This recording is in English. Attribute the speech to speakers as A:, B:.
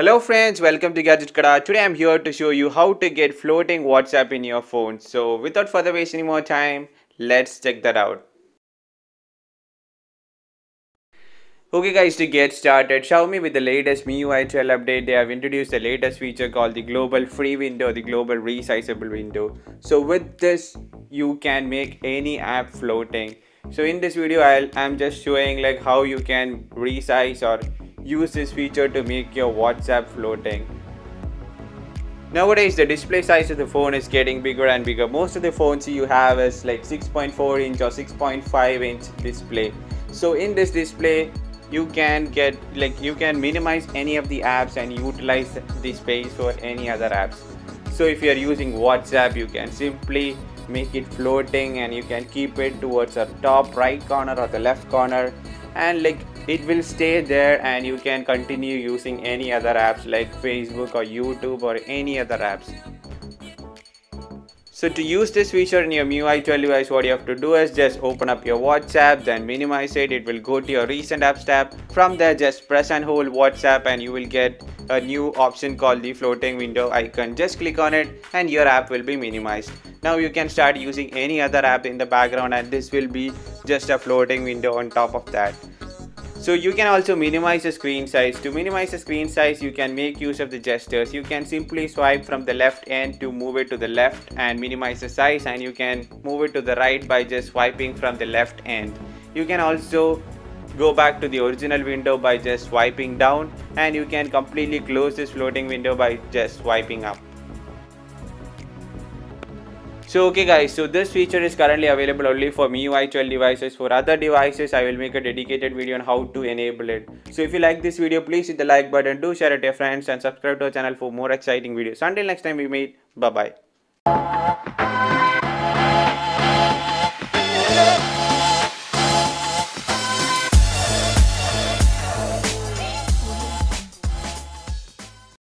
A: Hello friends, welcome to Gadget Kada. Today I'm here to show you how to get floating WhatsApp in your phone. So without further wasting any more time, let's check that out. Okay guys, to get started, Xiaomi with the latest MIUI 12 update, they have introduced the latest feature called the global free window, the global resizable window. So with this, you can make any app floating. So in this video, I'll, I'm just showing like how you can resize or use this feature to make your WhatsApp floating. Nowadays, the display size of the phone is getting bigger and bigger. Most of the phones you have is like 6.4 inch or 6.5 inch display. So in this display, you can get like you can minimize any of the apps and utilize the space for any other apps so if you are using whatsapp you can simply make it floating and you can keep it towards the top right corner or the left corner and like it will stay there and you can continue using any other apps like facebook or youtube or any other apps so to use this feature in your MIUI 12 device, what you have to do is just open up your WhatsApp, then minimize it. It will go to your recent apps tab. From there, just press and hold WhatsApp and you will get a new option called the floating window icon. Just click on it and your app will be minimized. Now you can start using any other app in the background and this will be just a floating window on top of that. So you can also minimize the screen size. To minimize the screen size, you can make use of the gestures. You can simply swipe from the left end to move it to the left and minimize the size and you can move it to the right by just swiping from the left end. You can also go back to the original window by just swiping down and you can completely close this floating window by just swiping up. So okay guys, so this feature is currently available only for MIUI 12 devices. For other devices, I will make a dedicated video on how to enable it. So if you like this video, please hit the like button, do share it to your friends and subscribe to our channel for more exciting videos. Until next time we meet, bye bye.